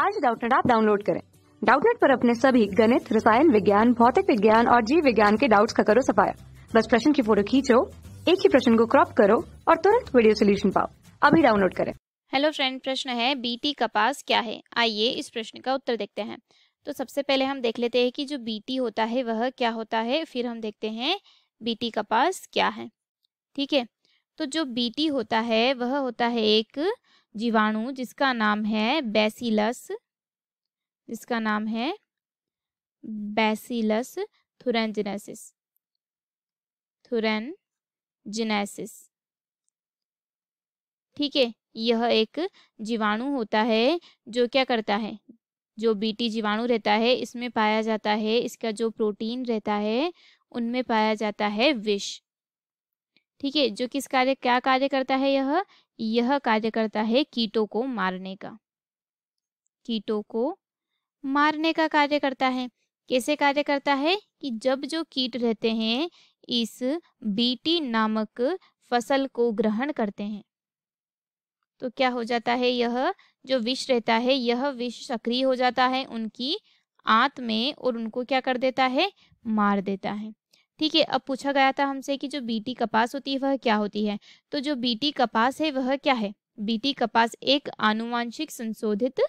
आज डाउटनेट आप डाउनलोड करें। डाउटनेट पर अपने सभी गणित, रसायन विज्ञान, भौतिक विज्ञान और जीव विज्ञान के डाउट्स का करो सफाया। बस प्रश्न की फ़ोटो खींचो, एक ही प्रश्न को क्रॉप करो और तुरंत वीडियो सोल्यूशन पाओ। अभी डाउनलोड करें। हेलो फ्रेंड प्रश्न है बीटी कपास क्या है? आइए इस प्रश्न का उत्तर देखते हैं। तो सबसे पहले हम देख लेते हैं कि जो बीटी होता है, वह क्या होता है? फिर हम देखते हैं बीटी कपास क्या है? ठीक है? तो जो बीटी होता है, वह होता है एक जीवाणु जिसका नाम है बेसिलस, जिसका नाम है बैसिलस थुरेंजिनेसिस। थुरेंजिनेसिस। ठीक है, यह एक जीवाणु होता है जो क्या करता है? जो बीटी जीवाणु रहता है, इसमें पाया जाता है, इसका जो प्रोटीन रहता है, उनमें पाया जाता है विष। ठीक है, जो किस कार्य, क्या कार्य करता है यह? यह कार्य करता है कीटों को मारने का। कीटों को मारने का कार्य करता है। कैसे कार्य करता है कि जब जो कीट रहते हैं, इस बीटी नामक फ़सल को ग्रहण करते हैं। तो क्या हो जाता है, यह जो विष रहता है, यह विष सक्रिय हो जाता है, उनकी आंत में और उनको क्या कर देता है? मार देता है। ठीक है, अब पूछा गया था हमसे कि जो बीटी कपास होती है, वह क्या होती है? तो जो बीटी कपास है, वह क्या है? बीटी कपास एक आनुवांशिक संशोधित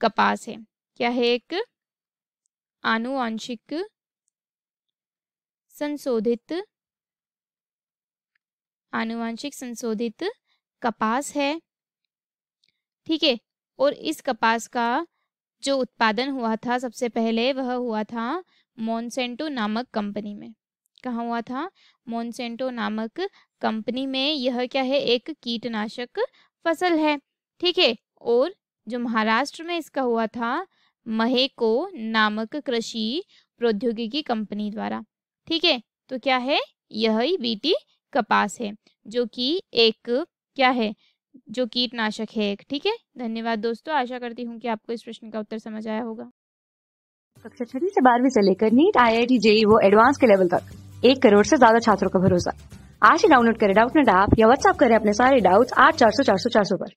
कपास है। क्या है एक? आनुवांशिक संशोधित आनुवांशिक संशोधित कपास है। ठीक है, और इस कपास का जो उत्पादन हुआ था सबसे पहले, वह हुआ था मोनसेंटो नामक कंपनी में। कहा हुआ था? मोनसेंटो नामक कंपनी में यह क्या है? एक कीटनाशक फ़सल है, ठीक है? और जो महाराष्ट्र में इसका हुआ था महेको नामक कृषि प्रौद्योगिकी कंपनी द्वारा, ठीक है? तो क्या है? यह ही बीटी कपास है, जो कि एक क्या है? जो कीटनाशक है एक, ठीक है? धन्यवाद दोस्तों, आशा करती हूँ कि आपको इस प्रश्न का उत्तर समझ आया होगा। कक्षा छठी से बारहवीं से लेकर NEET I I T JEE वो एडवांस के लेवल तक। एक करोड़ से ज़्यादा छात्रों का भरोसा। आज ही डाउनलोड करें डाउट नेट ऐप या व्हाट्सएप करें अपने सारे डाउट्स आठ चार सौ चार सौ चार सौ पर।